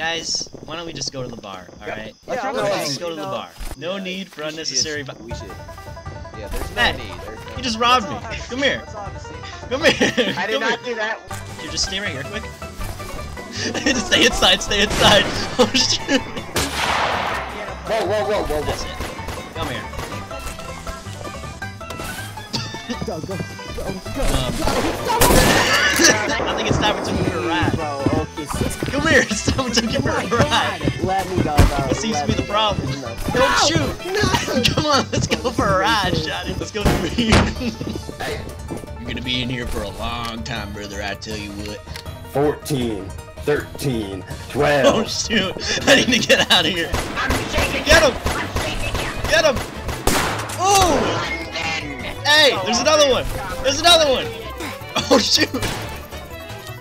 Guys, why don't we just go to the bar, alright? Yeah, Yeah, I'm Let's just go to the bar. No yeah, need for we should unnecessary just- We should. Yeah, there's no need. There's no you just robbed me. all have a Come here. Let's all have a seat. Come here! I did Come not here. do that. You just stay right here, quick. stay inside, stay inside. Oh shoot! Whoa, whoa, whoa, whoa, That's it. Come here. Go, go, go, go. I think it's time we took you for a ride. Bro, okay, Come here, it's time we took you for a oh ride. Let me go, bro. What seems to be the problem? No. Don't shoot! Come on, let's go for a ride, Johnny. Let's go through here. You're gonna be in here for a long time, brother, I tell you what. 14, 13, 12. Oh 12. shoot! I need to get out of here. I'm shaking Get him! I'm shaking. Get him! Hey, there's another one! There's another one! Oh shoot!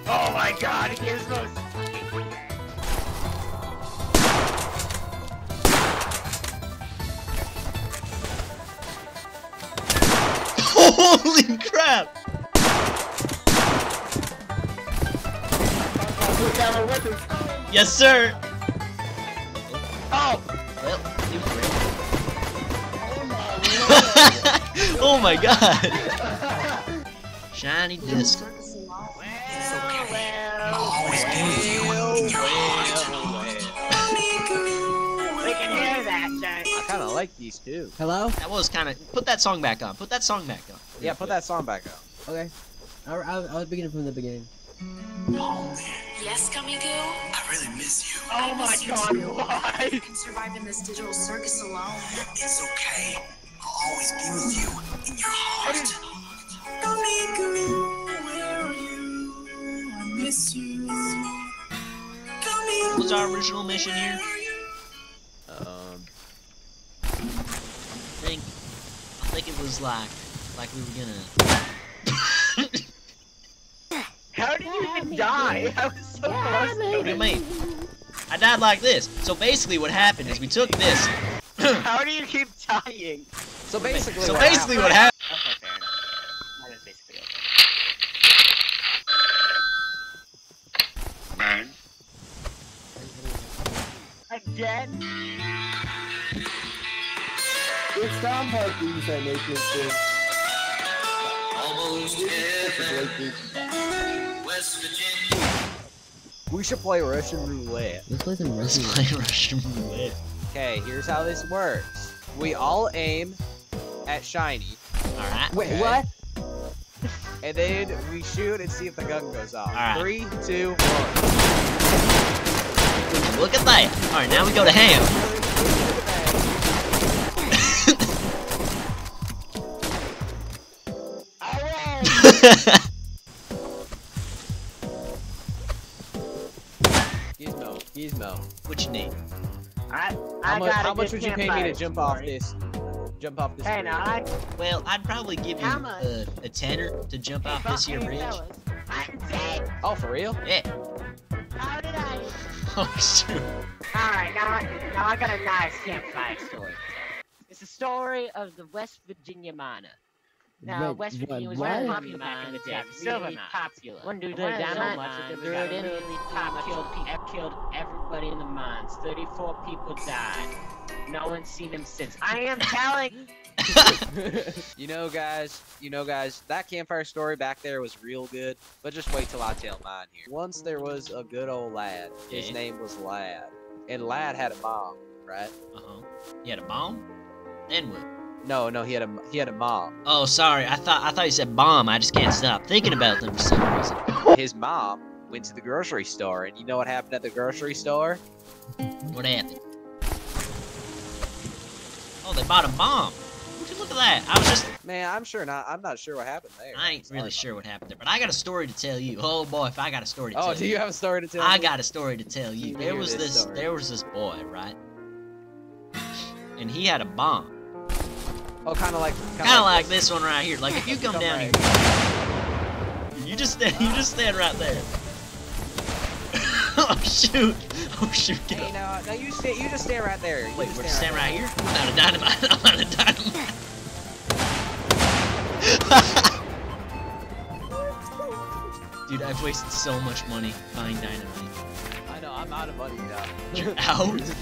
Oh my god, Holy crap! Put down our weapons. Yes, sir! Oh my oh god! Shiny disc. Always be with you in your We can hear that, Jack. I kind of like these too. Hello? That was kind of. Put that song back on. Put that song back on. Yeah, put that song back on. Okay. I, I, I was beginning from the beginning. Yes, Gummy Goo? I really miss you. Oh my god, why? You can survive in this digital circus alone. It's okay. I'll always be with you in your heart. Gummy Goo, where are you? I miss you. Gummy What was our original mission here? Um, I think. I think it was like. Like we were gonna. How did you even die? I was so close to What do you mean? I died like this. So basically, what happened is we took this. How do you keep dying? so basically, so what basically, what happened- happened? Okay, fair enough. That is basically okay. Man. Again? It's Tom Parkins that make this thing. Almost heaven. West Virginia. We should play Russian roulette. Let's play some Let's Russian. play Russian roulette. Okay, here's how this works. We all aim at shiny, All right. Wait, Okay. what? And then we shoot and see if the gun goes off. Alright. Three, two, one. Look at that. All right, now we go to ham. Gizmo, Gizmo. what you need? I, How, I mu- got how much would you pay me to jump off this? Jump off this. Hey, bridge? now I, Well, I'd probably give you How a, a tenner to jump off this here bridge. I'm dead. Oh, for real? Yeah. How did I? Oh shoot. Alright, now, I- now I got a nice campfire story. It's the story of the West Virginia miner. Now, Wait, West Virginia was very what? popular back in the day. Silver really mine. popular. One dude One lived of down so that much mine, that grew they it really really top killed, people, killed everybody in the mines. 34 people died. No one's seen him since. I am telling you know, guys, you know, guys, that campfire story back there was real good, but just wait till I tell mine here. Once there was a good old lad. His Yeah. name was Lad. And Lad had a mom, right? Uh huh. He had a mom? Then what? No, no, he had a he had a mom. Oh, sorry. I thought I thought you said bomb. I just can't stop thinking about them for some reason. His mom went to the grocery store, and you know what happened at the grocery store? What happened? Oh, they bought a bomb. Would you look at that? I was just. Man, I'm sure not. I'm not sure what happened there. I ain't really sure what happened there, but I got a story to tell you. Oh boy, if I got a story to that. tell Oh, do you have a story to tell? I got a story to tell you. There was this this story. there was this boy, right? And he had a bomb. Oh, kind of like. Kind of like this one right here. Like if you come Come down right here, you just stand, you just stand right there. oh shoot! Oh shoot! Get Hey, up. now, now you stay. You just stand right there. You Wait, we're just stand right here. I'm out of dynamite. I'm out of dynamite. Dude, I've wasted so much money buying dynamite. I know. I'm I'm out of money now. You're out.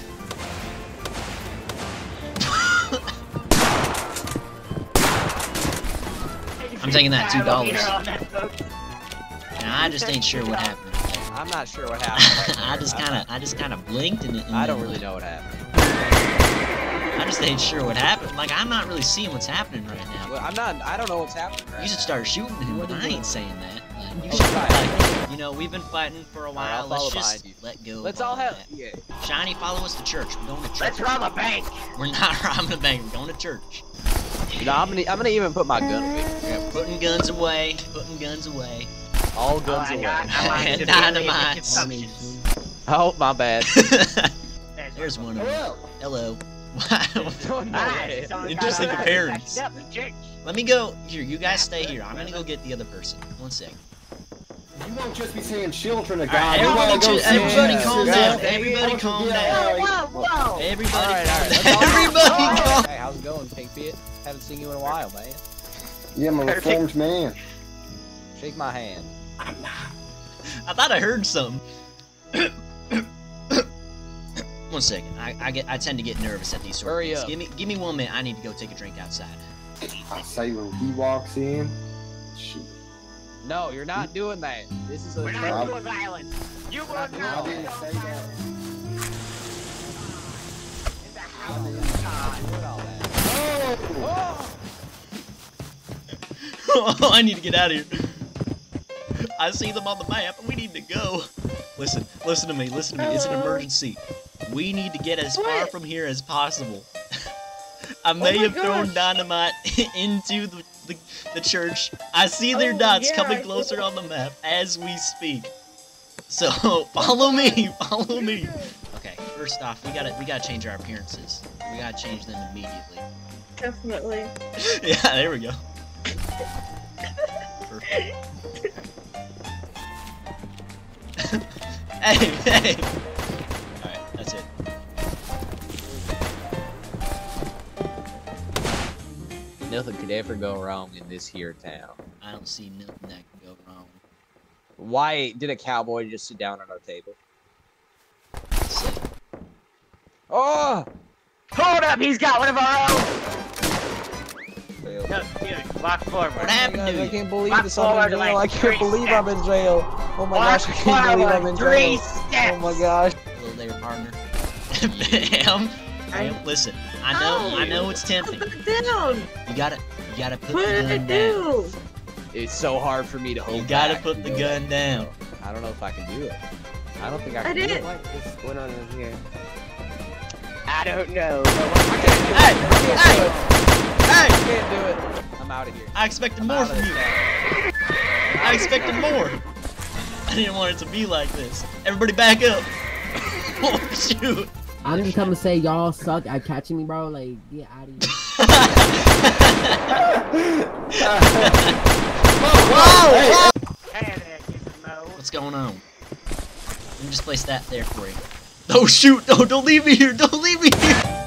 I'm taking that $2. Now, I just ain't sure what happened. I'm not sure what happened. I just kind of, I just kind of blinked and, and I don't really like, know what happened. I just ain't sure what happened. Like I'm not really seeing what's happening right now. Well, I'm not. I don't know what's happening. Right You should start shooting him, but I ain't saying that. Like, you Oh, should, right. like, you know, we've been fighting for a while. Let's just you. let go. Let's all have. Yeah. Shiny, follow us to church. We're going to church. Let's rob a bank. We're not robbing a bank. We're going to church. No, I'm gonna. I'm gonna even put my gun away. Yeah, Putting guns away. Putting guns away. All Oh, guns I away. got, I want to be Dynamite. consumption. Oh, my bad. There's one of them. Well, Hello. Don't know Alright, it. someone Interesting got appearance. backed up in church. Let me go. Here, you guys stay here. I'm gonna go get the other person. One sec. you won't just be saying children of God. You everybody, wanna go everybody calm down. Hey, Everybody don't calm down. yeah, Whoa, whoa. Everybody, Alright, alright, let's calm down. Everybody. Hey, how's it going, Pinkpit? Haven't seen you in a while, man. Yeah, I'm a reformed man. Shake my hand. I thought I heard some. one second. I, I get. I tend to get nervous at these sort Hurry of things. up. Give me, give me one minute. I need to go take a drink outside. I say when he walks in, shoot. No, you're not doing that. This is a. We're not doing violence. You will Not not doing I didn't say that. In the house of God. Doing all that. Oh! Oh! I need to get out of here. I see them on the map. And we need to go. Listen, listen to me. Listen to me. It's an emergency. We need to get as far from here as possible. I may my have thrown dynamite into the, the, the church. I see their Oh, dots yeah, coming closer on the map as we speak. So follow me, follow me. Okay, first off, we gotta we gotta change our appearances. We gotta change them immediately. Definitely. yeah, there we go. Hey, hey! Alright, that's it. Nothing could ever go wrong in this here town. I don't see nothing that can go wrong. Why did a cowboy just sit down at our table? So, Oh! Hold up, he's got one of our own. Failed. No, dude, walk forward. what happened Oh my to God, I can't believe Walk this. I'm in jail. Oh like I can't believe I'm in jail. Oh my Walk gosh, I can't believe I'm in three jail. steps. Oh my gosh. Hello there, partner. Bam. Bam. Listen, I know, oh, I know it's tempting. Put it down. You gotta, you gotta put What the did I gun down. do? It's so hard for me to hold You gotta back, put the know? gun down. I don't know if I can do it. I don't think I I can do did. it. What is going on in here? I don't know. Hey, hey, I hey! can't do it. I'm out of here. I expected I'm more from you. I expected more. I didn't want it to be like this. Everybody back up. oh shoot. I'm just coming to say y'all suck at catching me, bro. Like, get out of here. Whoa, whoa! Hey there, Gizmo. What's going on? Let me just place that there for you. Oh shoot! No, don't leave me here! Don't leave me here!